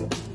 you.